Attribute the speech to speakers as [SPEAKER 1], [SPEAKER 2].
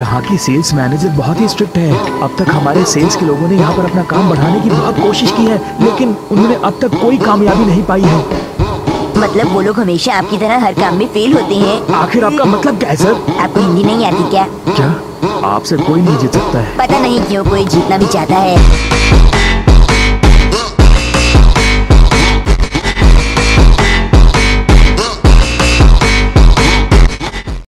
[SPEAKER 1] यहाँ की sales manager बहुत ही स्ट्रिक्ट है। अब तक हमारे सेल्स के लोगों ने यहाँ पर अपना काम बढ़ाने की बहुत कोशिश की है लेकिन उन्होंने अब तक कोई कामयाबी नहीं पाई है।
[SPEAKER 2] मतलब वो लोग हमेशा आपकी तरह हर काम में फेल होते हैं।
[SPEAKER 1] आखिर आपका मतलब क्या है सर
[SPEAKER 2] आपको हिंदी नहीं आती क्या?
[SPEAKER 1] क्या? आपसे कोई नहीं जीत सकता है।
[SPEAKER 2] पता नहीं क्यों कोई जीतना भी चाहता है।